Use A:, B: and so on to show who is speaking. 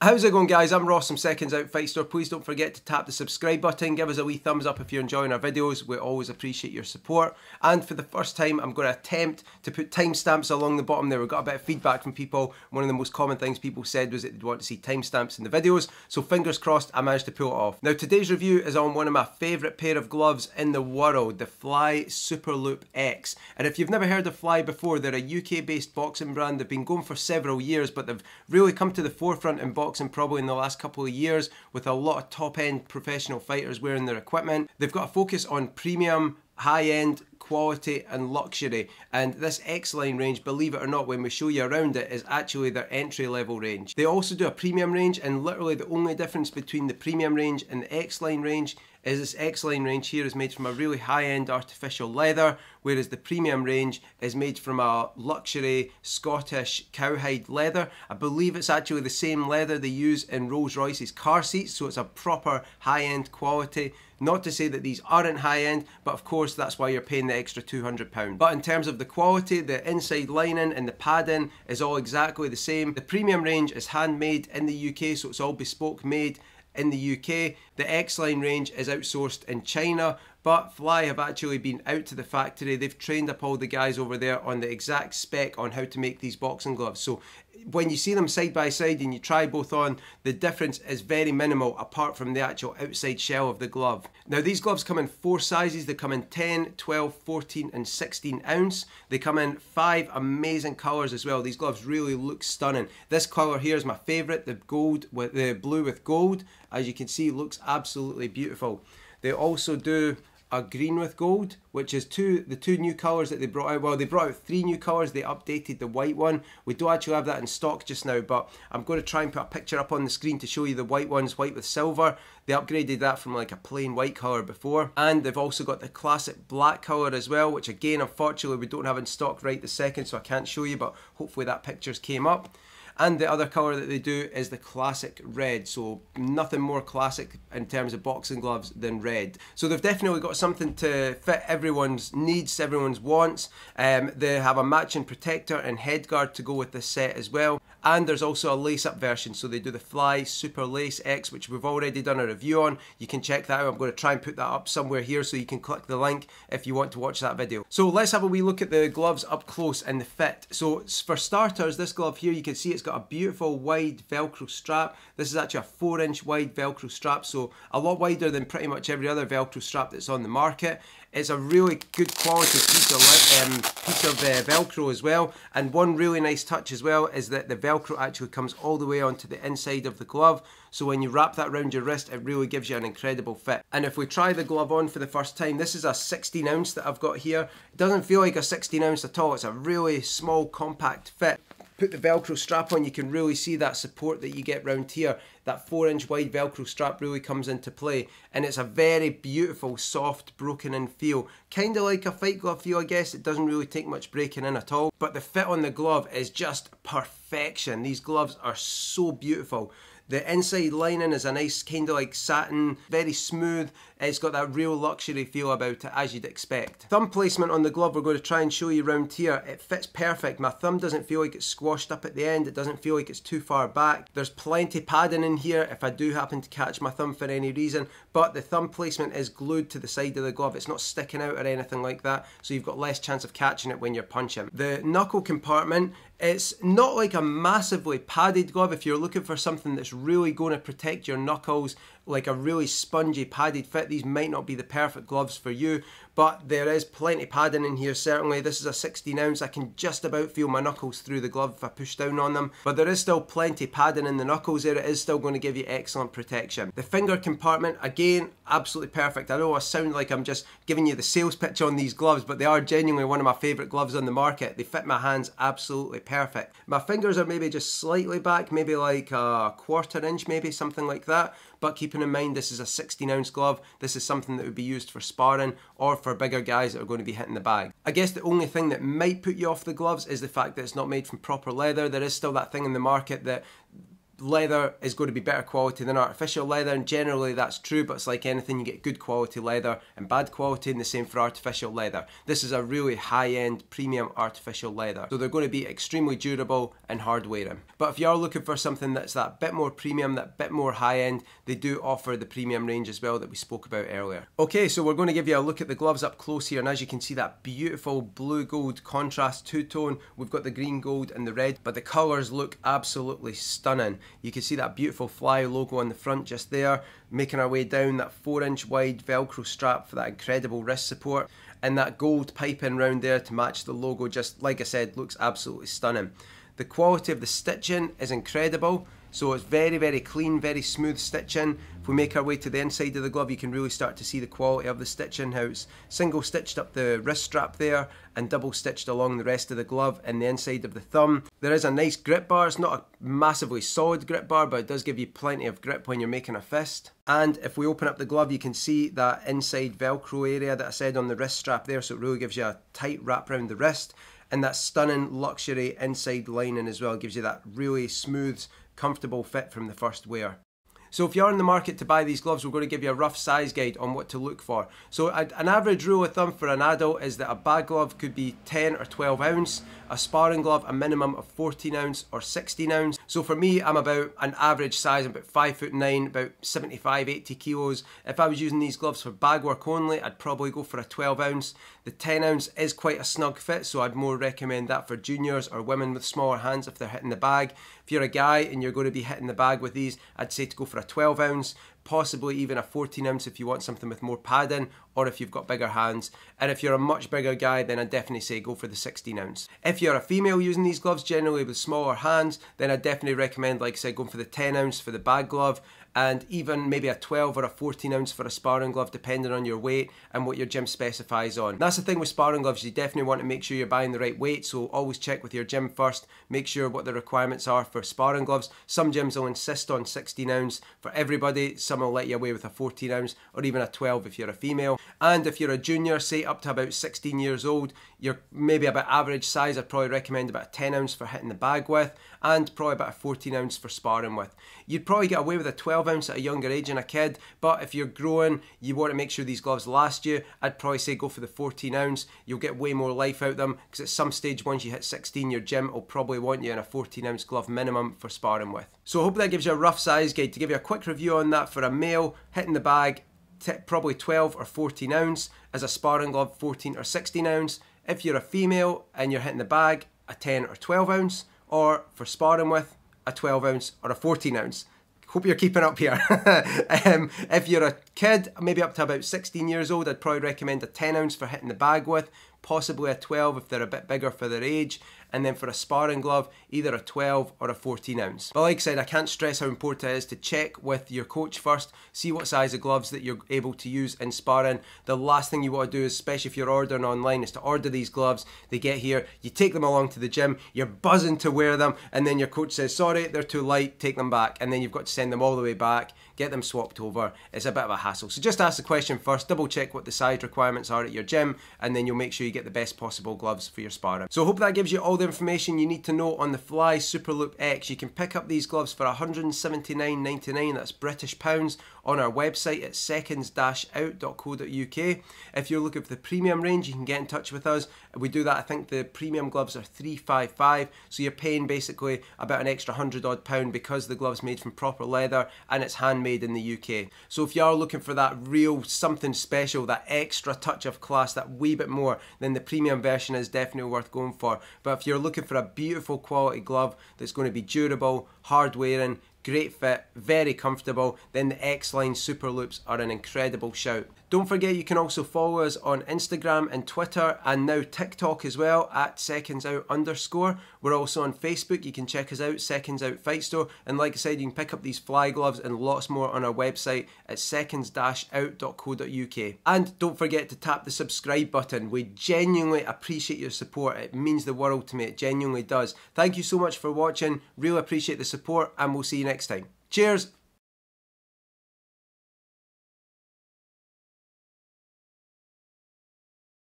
A: How's it going guys? I'm Ross from Seconds Out Fight Store. Please don't forget to tap the subscribe button, give us a wee thumbs up if you're enjoying our videos. We always appreciate your support. And for the first time, I'm going to attempt to put timestamps along the bottom there. We got a bit of feedback from people. One of the most common things people said was that they'd want to see timestamps in the videos. So fingers crossed, I managed to pull it off. Now today's review is on one of my favourite pair of gloves in the world, the Fly Superloop X. And if you've never heard of Fly before, they're a UK based boxing brand. They've been going for several years, but they've really come to the forefront in boxing boxing probably in the last couple of years with a lot of top end professional fighters wearing their equipment. They've got a focus on premium, high end, quality and luxury and this X line range believe it or not when we show you around it is actually their entry level range. They also do a premium range and literally the only difference between the premium range and the X line range is this X-Line range here is made from a really high-end artificial leather, whereas the premium range is made from a luxury Scottish cowhide leather. I believe it's actually the same leather they use in Rolls-Royce's car seats, so it's a proper high-end quality. Not to say that these aren't high-end, but of course that's why you're paying the extra £200. But in terms of the quality, the inside lining and the padding is all exactly the same. The premium range is handmade in the UK, so it's all bespoke made in the UK. The X-Line range is outsourced in China, but Fly have actually been out to the factory. They've trained up all the guys over there on the exact spec on how to make these boxing gloves. So when you see them side by side and you try both on, the difference is very minimal apart from the actual outside shell of the glove. Now these gloves come in four sizes. They come in 10, 12, 14 and 16 ounce. They come in five amazing colours as well. These gloves really look stunning. This colour here is my favourite, the gold with the blue with gold. As you can see, looks absolutely beautiful. They also do a green with gold, which is two the two new colours that they brought out. Well, they brought out three new colours. They updated the white one. We don't actually have that in stock just now, but I'm going to try and put a picture up on the screen to show you the white ones, white with silver. They upgraded that from like a plain white colour before. And they've also got the classic black colour as well, which again, unfortunately, we don't have in stock right the second, so I can't show you, but hopefully that pictures came up. And the other colour that they do is the classic red. So nothing more classic in terms of boxing gloves than red. So they've definitely got something to fit everyone's needs, everyone's wants. Um, they have a matching protector and headguard to go with this set as well. And there's also a lace up version. So they do the Fly Super Lace X, which we've already done a review on. You can check that out. I'm going to try and put that up somewhere here so you can click the link if you want to watch that video. So let's have a wee look at the gloves up close and the fit. So for starters, this glove here, you can see it's got a beautiful wide velcro strap this is actually a 4 inch wide velcro strap so a lot wider than pretty much every other velcro strap that's on the market it's a really good quality piece of, um, piece of uh, velcro as well. And one really nice touch as well is that the velcro actually comes all the way onto the inside of the glove. So when you wrap that around your wrist it really gives you an incredible fit. And if we try the glove on for the first time this is a 16 ounce that I've got here. It doesn't feel like a 16 ounce at all. It's a really small compact fit put the velcro strap on you can really see that support that you get round here. That 4 inch wide velcro strap really comes into play and it's a very beautiful soft broken in feel. Kind of like a fight glove feel I guess. It doesn't really take much breaking in at all but the fit on the glove is just perfection. These gloves are so beautiful the inside lining is a nice kind of like satin, very smooth. It's got that real luxury feel about it as you'd expect. Thumb placement on the glove we're going to try and show you around here. It fits perfect. My thumb doesn't feel like it's squashed up at the end. It doesn't feel like it's too far back. There's plenty padding in here if I do happen to catch my thumb for any reason. But the thumb placement is glued to the side of the glove. It's not sticking out or anything like that. So you've got less chance of catching it when you're punching. The knuckle compartment it's not like a massively padded glove if you're looking for something that's really going to protect your knuckles like a really spongy padded fit. These might not be the perfect gloves for you, but there is plenty padding in here certainly. This is a 16 ounce. I can just about feel my knuckles through the glove if I push down on them, but there is still plenty padding in the knuckles there. It is still going to give you excellent protection. The finger compartment, again, absolutely perfect. I know I sound like I'm just giving you the sales pitch on these gloves, but they are genuinely one of my favourite gloves on the market. They fit my hands absolutely perfect. My fingers are maybe just slightly back, maybe like a quarter inch, maybe something like that, but keeping in mind this is a 16 ounce glove, this is something that would be used for sparring or for bigger guys that are going to be hitting the bag. I guess the only thing that might put you off the gloves is the fact that it's not made from proper leather. There is still that thing in the market that leather is going to be better quality than artificial leather and generally that's true but it's like anything you get good quality leather and bad quality and the same for artificial leather. This is a really high-end premium artificial leather so they're going to be extremely durable and hard wearing. But if you are looking for something that's that bit more premium, that bit more high-end, they do offer the premium range as well that we spoke about earlier. Okay so we're going to give you a look at the gloves up close here and as you can see that beautiful blue gold contrast two-tone, we've got the green gold and the red but the colours look absolutely stunning. You can see that beautiful fly logo on the front just there, making our way down that 4 inch wide velcro strap for that incredible wrist support, and that gold piping round there to match the logo just like I said looks absolutely stunning. The quality of the stitching is incredible. So it's very, very clean, very smooth stitching. If we make our way to the inside of the glove, you can really start to see the quality of the stitching, how it's single stitched up the wrist strap there and double stitched along the rest of the glove and the inside of the thumb. There is a nice grip bar. It's not a massively solid grip bar, but it does give you plenty of grip when you're making a fist. And if we open up the glove, you can see that inside Velcro area that I said on the wrist strap there. So it really gives you a tight wrap around the wrist and that stunning luxury inside lining as well gives you that really smooth comfortable fit from the first wear. So if you're in the market to buy these gloves, we're going to give you a rough size guide on what to look for. So an average rule of thumb for an adult is that a bag glove could be 10 or 12 ounce, a sparring glove a minimum of 14 ounce or 16 ounce. So for me, I'm about an average size, about 5 foot 9, about 75, 80 kilos. If I was using these gloves for bag work only, I'd probably go for a 12 ounce. The 10 ounce is quite a snug fit, so I'd more recommend that for juniors or women with smaller hands if they're hitting the bag. If you're a guy and you're going to be hitting the bag with these, I'd say to go for a 12 ounce, possibly even a 14 ounce if you want something with more padding or if you've got bigger hands. And if you're a much bigger guy, then I'd definitely say go for the 16 ounce. If you're a female using these gloves, generally with smaller hands, then I'd definitely recommend, like I said, going for the 10 ounce for the bag glove and even maybe a 12 or a 14 ounce for a sparring glove depending on your weight and what your gym specifies on. That's the thing with sparring gloves, you definitely want to make sure you're buying the right weight so always check with your gym first, make sure what the requirements are for sparring gloves. Some gyms will insist on 16 ounce for everybody, some will let you away with a 14 ounce or even a 12 if you're a female. And if you're a junior, say up to about 16 years old, you're maybe about average size, I'd probably recommend about a 10 ounce for hitting the bag with and probably about a 14 ounce for sparring with. You'd probably get away with a 12 ounce at a younger age in a kid, but if you're growing, you want to make sure these gloves last you. I'd probably say go for the 14 ounce. You'll get way more life out of them because at some stage, once you hit 16, your gym will probably want you in a 14 ounce glove minimum for sparring with. So I hope that gives you a rough size guide to give you a quick review on that for a male hitting the bag, probably 12 or 14 ounce, as a sparring glove 14 or 16 ounce. If you're a female and you're hitting the bag, a 10 or 12 ounce or for sparring with a 12 ounce or a 14 ounce. Hope you're keeping up here. um, if you're a kid, maybe up to about 16 years old, I'd probably recommend a 10 ounce for hitting the bag with possibly a 12 if they're a bit bigger for their age, and then for a sparring glove, either a 12 or a 14 ounce. But like I said, I can't stress how important it is to check with your coach first, see what size of gloves that you're able to use in sparring. The last thing you want to do, especially if you're ordering online, is to order these gloves. They get here, you take them along to the gym, you're buzzing to wear them, and then your coach says, sorry, they're too light, take them back, and then you've got to send them all the way back, get them swapped over. It's a bit of a hassle. So just ask the question first, double check what the size requirements are at your gym, and then you'll make sure you get the best possible gloves for your sparring. So hope that gives you all the information you need to know on the Fly Superloop X. You can pick up these gloves for 179.99, that's British pounds, on our website at seconds-out.co.uk. If you're looking for the premium range, you can get in touch with us. We do that, I think the premium gloves are 355, so you're paying basically about an extra 100 odd pound because the glove's made from proper leather and it's handmade in the UK. So if you are looking for that real something special, that extra touch of class, that wee bit more, then the premium version is definitely worth going for. But if you're looking for a beautiful quality glove that's going to be durable, hard wearing, great fit, very comfortable, then the X-Line Super Loops are an incredible shout. Don't forget you can also follow us on Instagram and Twitter and now TikTok as well at seconds out underscore. We're also on Facebook. You can check us out, Seconds Out Fight Store. And like I said, you can pick up these fly gloves and lots more on our website at seconds-out.co.uk. And don't forget to tap the subscribe button. We genuinely appreciate your support. It means the world to me. It genuinely does. Thank you so much for watching. Really appreciate the support and we'll see you next time. Cheers!